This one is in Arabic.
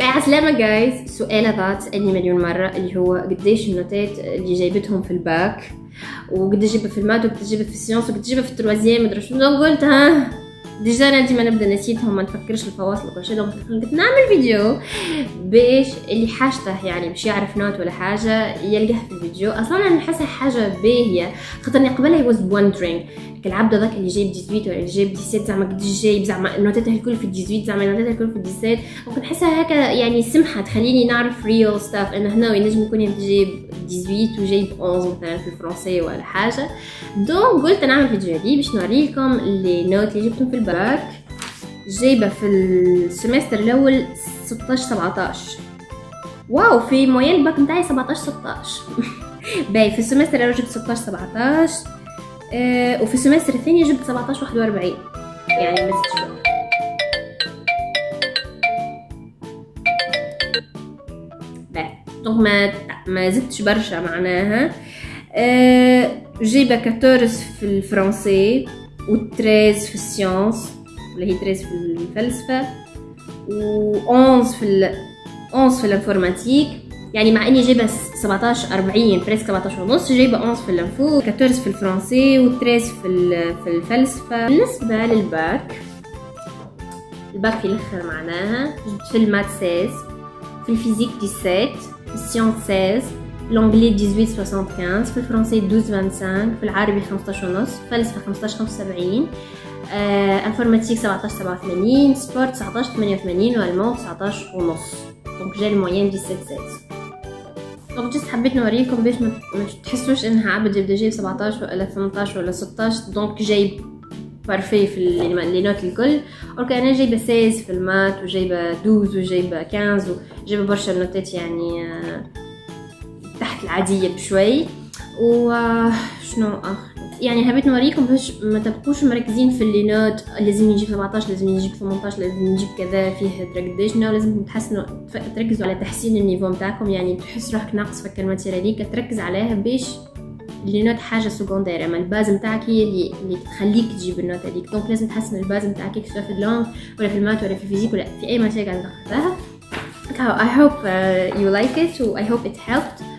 عالسلامة guys سؤال هذا تسألني مليون مرة اللي هو قديش النوتات اللي جايبتهم في الباك وقديش جايبة في ال maths وقديش جايبة في ال sciences وقديش جايبة في ال troisième مدري شنو قلت ها؟ déjà أنا ديما نبدأ نسيتهم ما نفكرش الفواصل وكل شيء. donc قلت نعمل فيديو باش اللي حاجته يعني باش يعرف note ولا حاجة يلقاه في الفيديو. أصلا أنا نحسها حاجة باهيه خاطرني قبلها was wondering العبد هذاك اللي جايب 18 ولا جايب 17 زعما قديش جايب زعما نوتاته الكل في 18 زعما نوتاته الكل في 17 ممكن نحسها هكا يعني سمحه تخليني نعرف real stuff إنه هنا ينجم يكون جايب 18 وجايب 11 مثلا في الفرنسي ولا حاجة. donc قلت نعمل فيديو هذه باش نوريكم les notes اللي جبتهم في الباك جايبة في ال semestre الأول 16 17 واو في moyenne ال bac نتاعي 17 16 باي في ال semestre الأول جبت 16 17 آه وفي ال semestre الثاني جبت 17 41 يعني ما زدتش donc ما ما زدتش برشا معناها آه جايبه 14 في الفرنسي و 13 في ال sciences اللي هي 13 في الفلسفه و 11 في ال 11 في ال informatique يعني مع اني جايبه 17 40 presque 17 ونص جايبه 11 في ال info 14 في الفرنسي و 13 في في الفلسفه بالنسبة للباك الباك في الآخر معناها جبت في ال maths 16 في ال physique 17 في ال sciences 16 l'anglais 18 75 في الفرنسي 12 25 في العربي 15 ونص فلسفه 15 75 آه، informatique 17 87 sport 19 88 والمون 19 ونص donc جاي ال moyenne 17 16 donc just حبيت نوريكم باش ما تحسوش انها عبد يبدا جايب 17 ولا 18 ولا 16 donc جايب parfait في les notes الكل alors que أنا جايبة 16 في ال maths وجايبة 12 وجايبة 15 وجايبه برشا note ات يعني تحت العادية بشوي. وشنو آخر؟ يعني حبيت نوريكم باش ما تبقوش مركزين في les notes لازم يجيب 17 لازم يجيب 18 لازم يجيب كذا فيه قداش لازم تحسنوا تركزوا على تحسين ال niveau نتاعكم يعني تحس روحك ناقص في الكلمات هذيك تركز عليها باش les notes حاجة secondaire اما ال base نتاعك هي اللي اللي تخليك تجيب ال note هذيك. donc لازم تحسن ال base نتاعك سواء في ال langue ولا في ال maths ولا في ال physique ولا في أي matière اللي قاعدة I hope uh, you like it و I hope it helped.